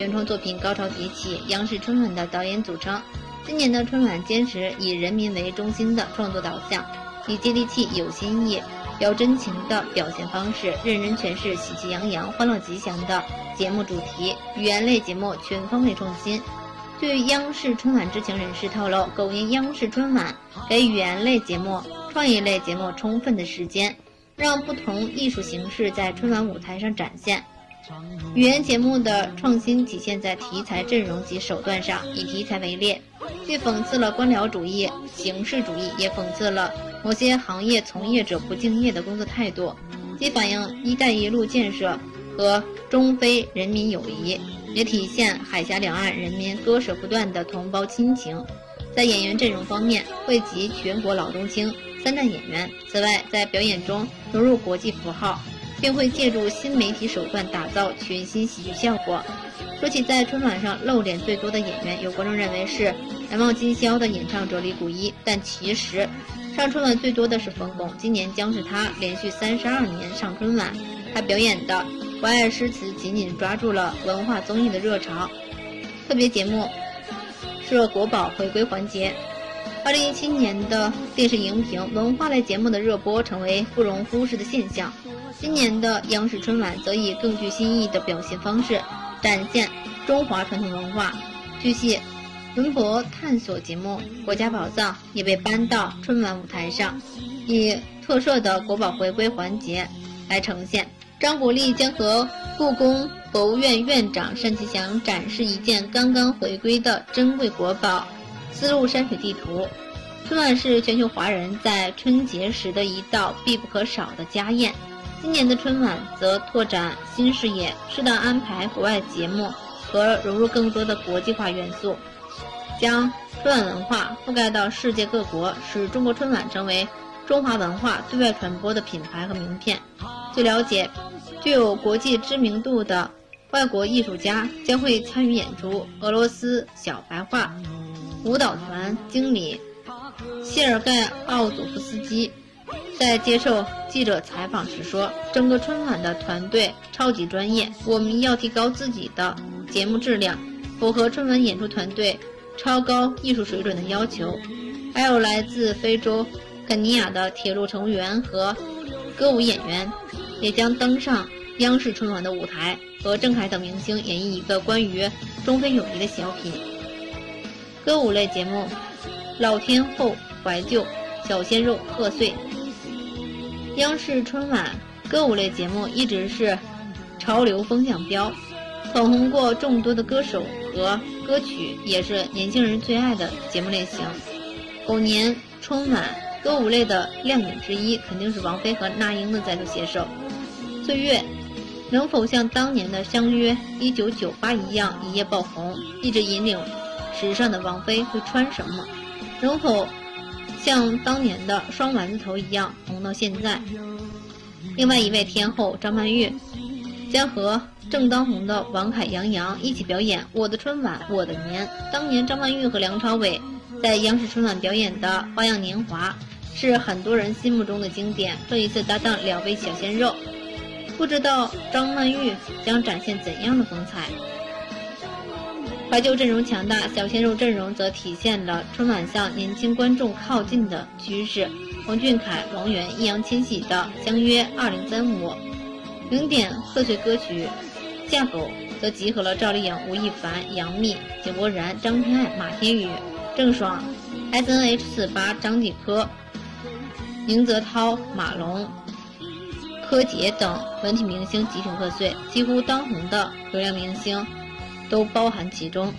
原创作品高潮迭起，央视春晚的导演组成。今年的春晚坚持以人民为中心的创作导向，以接地气、有新意、表真情的表现方式，认真诠释喜气洋洋、欢乐吉祥的节目主题。语言类节目全方位创新。据央视春晚知情人士透露，狗年央视春晚给语言类节目、创意类节目充分的时间，让不同艺术形式在春晚舞台上展现。语言节目的创新体现在题材阵容及手段上，以题材为列，既讽刺了官僚主义、形式主义，也讽刺了某些行业从业者不敬业的工作态度，既反映“一带一路”建设和中非人民友谊，也体现海峡两岸人民割舍不断的同胞亲情。在演员阵容方面，汇集全国老中青三代演员，此外在表演中融入国际符号。并会借助新媒体手段打造全新喜剧效果。说起在春晚上露脸最多的演员，有观众认为是《难忘今宵》的演唱者李谷一，但其实上春晚最多的是冯巩，今年将是他连续三十二年上春晚。他表演的《我爱诗词》紧紧抓住了文化综艺的热潮。特别节目是国宝回归环节。二零一七年的电视荧屏文化类节目的热播成为不容忽视的现象。今年的央视春晚则以更具新意的表现方式，展现中华传统文化。据悉，文博探索节目《国家宝藏》也被搬到春晚舞台上，以特色的国宝回归环节来呈现。张国立将和故宫博物院院长单霁翔展示一件刚刚回归的珍贵国宝——丝路山水地图。春晚是全球华人在春节时的一道必不可少的家宴。今年的春晚则拓展新视野，适当安排国外节目和融入更多的国际化元素，将春晚文化覆盖到世界各国，使中国春晚成为中华文化对外传播的品牌和名片。据了解，具有国际知名度的外国艺术家将会参与演出。俄罗斯小白话舞蹈团经理谢尔盖奥佐夫斯基。在接受记者采访时说：“整个春晚的团队超级专业，我们要提高自己的节目质量，符合春晚演出团队超高艺术水准的要求。还有来自非洲肯尼亚的铁路乘务员和歌舞演员，也将登上央视春晚的舞台，和郑恺等明星演绎一个关于中非友谊的小品。歌舞类节目《老天后怀旧》《小鲜肉贺岁》。”央视春晚歌舞类节目一直是潮流风向标，捧红过众多的歌手和歌曲，也是年轻人最爱的节目类型。狗年春晚歌舞类的亮点之一，肯定是王菲和那英的再度携手。岁月能否像当年的《相约一九九八》一样一夜爆红？一直引领时尚的王菲会穿什么？能否？像当年的双丸子头一样红到现在。另外一位天后张曼玉将和正当红的王凯、杨洋一起表演《我的春晚我的年》。当年张曼玉和梁朝伟在央视春晚表演的《花样年华》是很多人心目中的经典。这一次搭档两位小鲜肉，不知道张曼玉将展现怎样的风采。怀旧阵容强大，小鲜肉阵容则体现了春晚向年轻观众靠近的趋势。王俊凯、王源、易烊千玺的《相约二零三五》，零点贺岁歌曲《嫁狗》则集合了赵丽颖、吴亦凡、杨幂、井柏然、张天爱、马天宇、郑爽、S N H 四八、张继科、宁泽涛、马龙、柯洁等文体明星集体贺岁，几乎当红的流量明星。都包含其中。